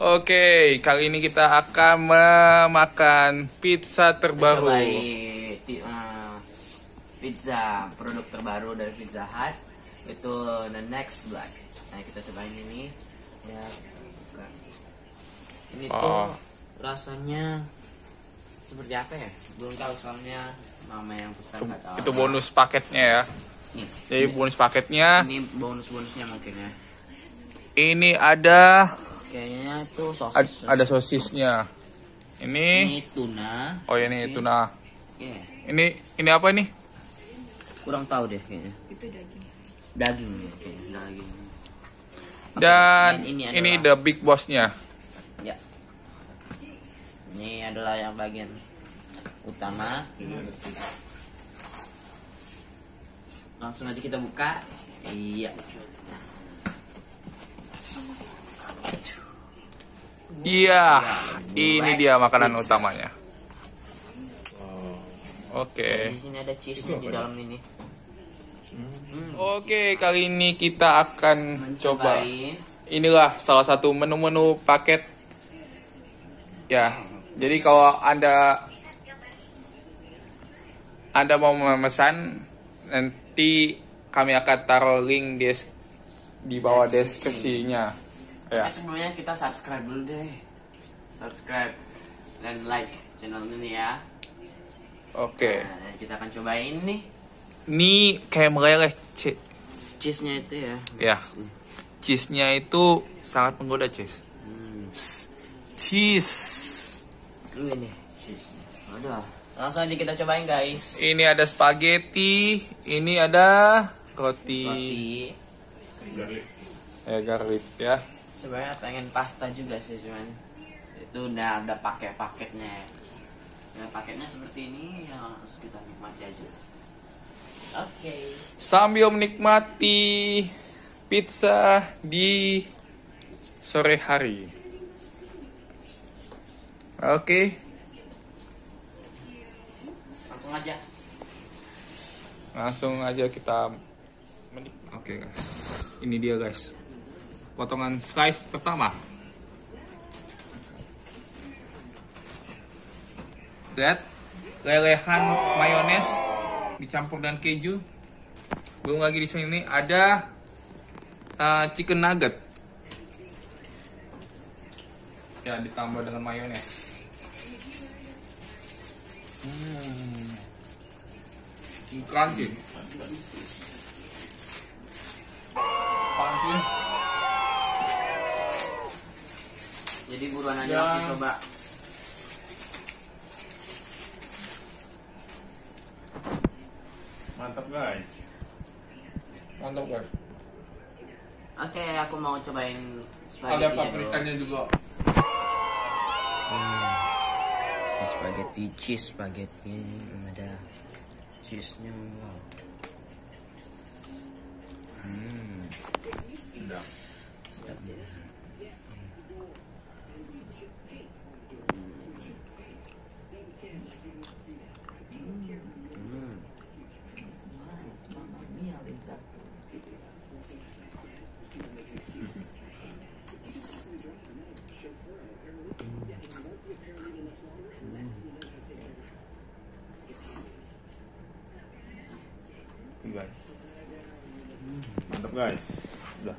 Oke, kali ini kita akan memakan pizza terbaru. Cobain ti- eh, pizza produk terbaru dari Pizza Hut itu the next black. Nah kita cobain ini ya. Ini Oh. tuh rasanya seperti apa ya? Belum tahu soalnya mama yang pesan nggak tahu. Itu bonus paketnya ya. Nih, Jadi bonus paketnya ini bonus-bonusnya mungkin ya. ini ada Kayaknya itu sosis. ad- ada sosisnya. Ini Ini tuna. oh ini Oke. tuna. Oke. Ini ini apa nih? Kurang tahu deh kayaknya. itu daging Daging ya kayaknya daging. Dan dan ini ini adalah- the big bossnya. Ya. Ini adalah yang bagian utama. Langsung aja kita buka. Iya. Iya, ini dia makanan Pizza. utamanya. Oke. Di sini ada cheese-nya di dalam ini. Oke, kali ini kita akan coba. Inilah salah satu menu-menu paket. Ya, jadi kalau anda anda mau memesan, nanti kami akan taruh link di di bawah deskripsinya. Ya. Tapi sebelumnya kita subscribe dulu deh. Subscribe dan like channel ini ya. Oke. Nah, kita akan cobain nih Ini kayak meleleh, Cek. cheese-nya itu ya. Ya. Cheese-nya itu sangat menggoda, cheese. Hmm. Cheese. Ini nih cheese-nya. Udah. Langsung aja kita cobain guys. Ini ada spaghetti, ini ada roti, Roti. ya garlic ya. Sebenarnya pengen pasta juga sih cuman itu udah udah pakai paketnya. Ya paketnya seperti ini ya harus kita nikmati aja. Oke. Sambil menikmati pizza di sore hari. Oke, Langsung aja. langsung aja kita menik. Oke guys, ini dia guys, potongan slice pertama. Lihat, lelehan mayones dicampur dengan keju. Belum lagi di sini ada uh, chicken nugget. Ya, ditambah dengan mayones. Hmm. Crunchy. Jadi buruan aja Dan- langsung coba. Mantap guys. Mantap guys. Oke, aku mau cobain Ada spaghetti dulu. paprikanya juga. Spaghetti cheese spaghetti ini ada cheese-nya. Wow. Hmm, Udah. sedap dia. Guys. Mantap guys. Udah.